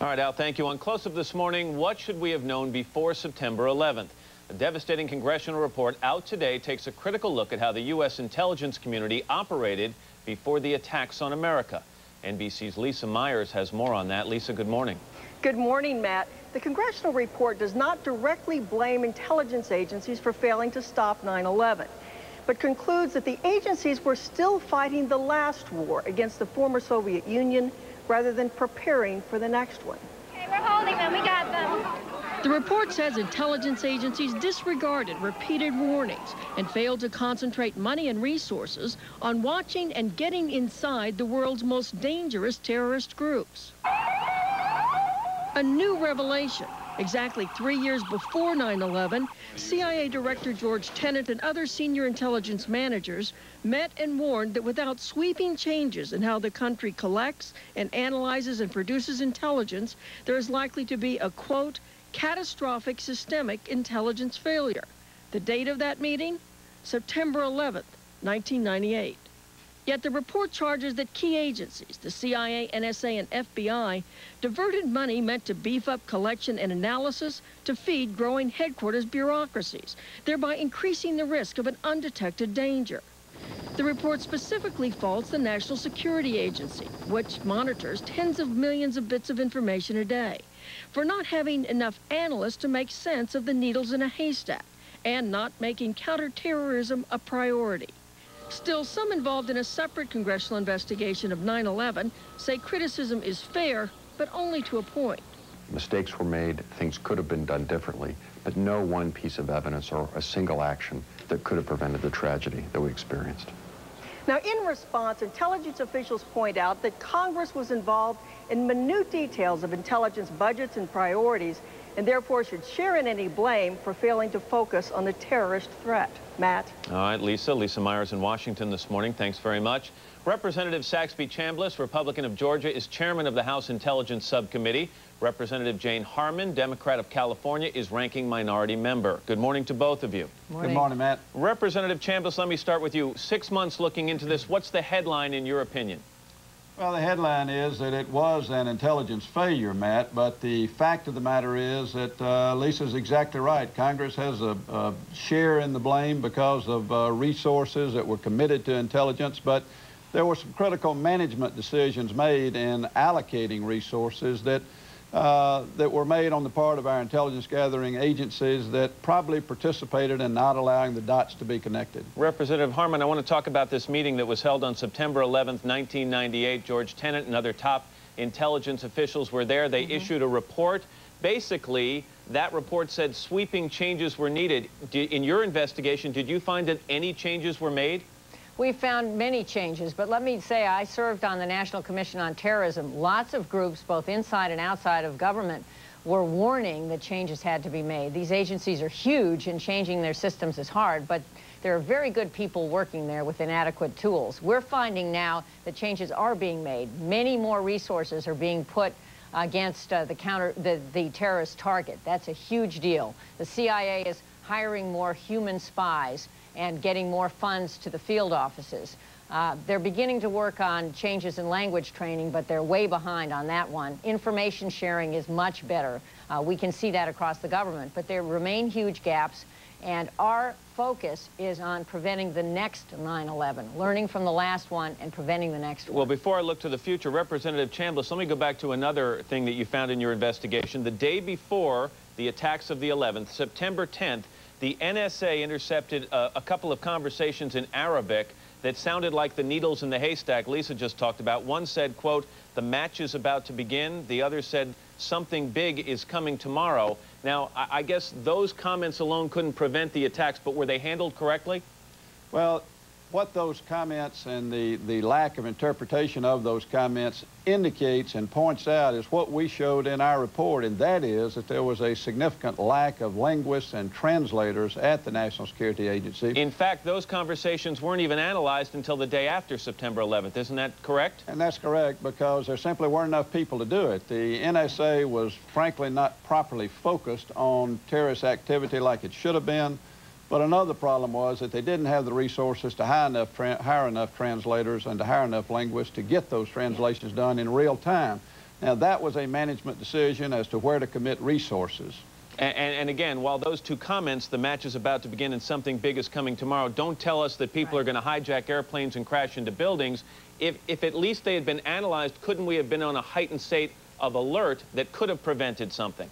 All right, Al, thank you. On Close Up this morning, what should we have known before September 11th? A devastating congressional report out today takes a critical look at how the U.S. intelligence community operated before the attacks on America. NBC's Lisa Myers has more on that. Lisa, good morning. Good morning, Matt. The congressional report does not directly blame intelligence agencies for failing to stop 9-11, but concludes that the agencies were still fighting the last war against the former Soviet Union rather than preparing for the next one. Okay, we're holding them. We got them. The report says intelligence agencies disregarded repeated warnings and failed to concentrate money and resources on watching and getting inside the world's most dangerous terrorist groups. A new revelation. Exactly three years before 9-11, CIA Director George Tenet and other senior intelligence managers met and warned that without sweeping changes in how the country collects and analyzes and produces intelligence, there is likely to be a, quote, catastrophic systemic intelligence failure. The date of that meeting? September 11th, 1998. Yet the report charges that key agencies, the CIA, NSA, and FBI, diverted money meant to beef up collection and analysis to feed growing headquarters bureaucracies, thereby increasing the risk of an undetected danger. The report specifically faults the National Security Agency, which monitors tens of millions of bits of information a day, for not having enough analysts to make sense of the needles in a haystack and not making counterterrorism a priority. Still, some involved in a separate congressional investigation of 9-11 say criticism is fair, but only to a point. Mistakes were made, things could have been done differently, but no one piece of evidence or a single action that could have prevented the tragedy that we experienced. Now, in response, intelligence officials point out that Congress was involved in minute details of intelligence budgets and priorities, and therefore should share in any blame for failing to focus on the terrorist threat. Matt. All right, Lisa. Lisa Myers in Washington this morning. Thanks very much. Representative Saxby Chambliss, Republican of Georgia, is chairman of the House Intelligence Subcommittee. Representative Jane Harman, Democrat of California, is ranking minority member. Good morning to both of you. Morning. Good morning, Matt. Representative Chambliss, let me start with you. Six months looking into this, what's the headline in your opinion? Well, the headline is that it was an intelligence failure, Matt, but the fact of the matter is that uh, Lisa's exactly right. Congress has a, a, share in the blame because of uh, resources that were committed to intelligence, but there were some critical management decisions made in allocating resources that uh, that were made on the part of our intelligence gathering agencies that probably participated in not allowing the dots to be connected. Representative Harman, I want to talk about this meeting that was held on September 11th, 1998. George Tenet and other top intelligence officials were there. They mm -hmm. issued a report. Basically, that report said sweeping changes were needed. In your investigation, did you find that any changes were made? We found many changes, but let me say I served on the National Commission on Terrorism. Lots of groups, both inside and outside of government, were warning that changes had to be made. These agencies are huge and changing their systems is hard, but there are very good people working there with inadequate tools. We're finding now that changes are being made. Many more resources are being put against uh, the counter the, the terrorist target. That's a huge deal. The CIA is hiring more human spies and getting more funds to the field offices. Uh, they're beginning to work on changes in language training, but they're way behind on that one. Information sharing is much better. Uh, we can see that across the government, but there remain huge gaps, and our focus is on preventing the next 9-11, learning from the last one and preventing the next one. Well, before I look to the future, Representative Chambliss, let me go back to another thing that you found in your investigation. The day before the attacks of the 11th, September 10th, the NSA intercepted a, a couple of conversations in Arabic that sounded like the needles in the haystack Lisa just talked about. One said, quote, the match is about to begin. The other said, something big is coming tomorrow. Now, I, I guess those comments alone couldn't prevent the attacks, but were they handled correctly? Well, what those comments and the, the lack of interpretation of those comments indicates and points out is what we showed in our report, and that is that there was a significant lack of linguists and translators at the National Security Agency. In fact, those conversations weren't even analyzed until the day after September 11th. Isn't that correct? And that's correct because there simply weren't enough people to do it. The NSA was frankly not properly focused on terrorist activity like it should have been. But another problem was that they didn't have the resources to hire enough, hire enough translators and to hire enough linguists to get those translations done in real time. Now, that was a management decision as to where to commit resources. And, and, and, again, while those two comments, the match is about to begin and something big is coming tomorrow, don't tell us that people right. are going to hijack airplanes and crash into buildings. If, if at least they had been analyzed, couldn't we have been on a heightened state of alert that could have prevented something?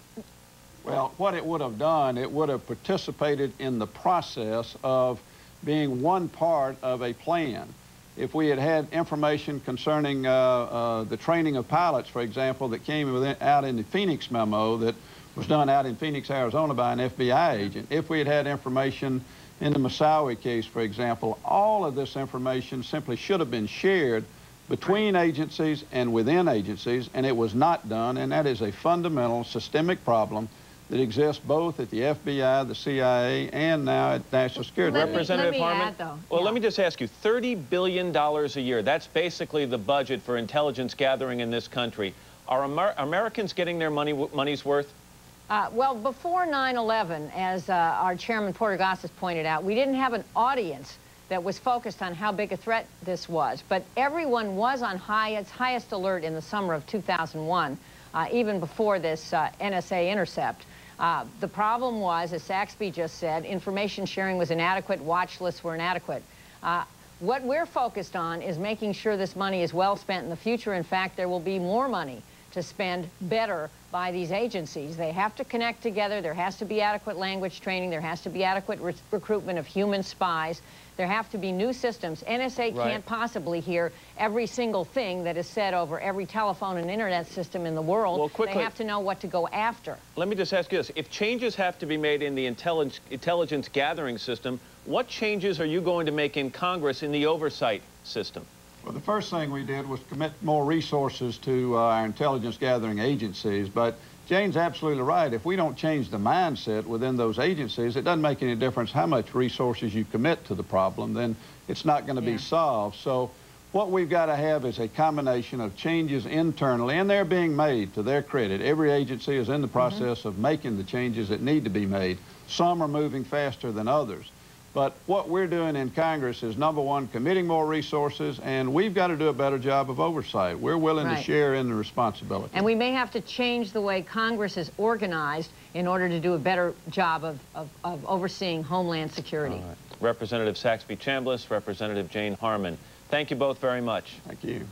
Well, what it would have done, it would have participated in the process of being one part of a plan. If we had had information concerning uh, uh, the training of pilots, for example, that came within, out in the Phoenix memo that was done out in Phoenix, Arizona by an FBI agent. If we had had information in the Moussaoui case, for example, all of this information simply should have been shared between agencies and within agencies, and it was not done, and that is a fundamental systemic problem that exists both at the FBI, the CIA, and now at National Security. Let Representative me, let Harman? Add, though. Well, yeah. let me just ask you, $30 billion a year, that's basically the budget for intelligence gathering in this country. Are Amer Americans getting their money money's worth? Uh, well, before 9-11, as uh, our chairman Porter Goss has pointed out, we didn't have an audience that was focused on how big a threat this was. But everyone was on high, its highest alert in the summer of 2001, uh, even before this uh, NSA intercept. Uh, the problem was, as Saxby just said, information sharing was inadequate, watch lists were inadequate. Uh, what we're focused on is making sure this money is well spent in the future. In fact, there will be more money to spend better by these agencies. They have to connect together. There has to be adequate language training. There has to be adequate re recruitment of human spies. There have to be new systems. NSA right. can't possibly hear every single thing that is said over every telephone and internet system in the world. Well, quickly, they have to know what to go after. Let me just ask you this. If changes have to be made in the intelligence, intelligence gathering system, what changes are you going to make in Congress in the oversight system? Well, the first thing we did was commit more resources to uh, our intelligence gathering agencies, but Jane's absolutely right. If we don't change the mindset within those agencies, it doesn't make any difference how much resources you commit to the problem, then it's not going to yeah. be solved. So what we've got to have is a combination of changes internally, and they're being made to their credit. Every agency is in the mm-hmm. process mm -hmm. of making the changes that need to be made. Some are moving faster than others. But what we're doing in Congress is, number one, committing more resources, and we've got to do a better job of oversight. We're willing right. to share in the responsibility. And we may have to change the way Congress is organized in order to do a better job of, of, of overseeing Homeland Security. Representative Saxby Chambliss, Representative Jane Harman, thank you both very much. Thank you.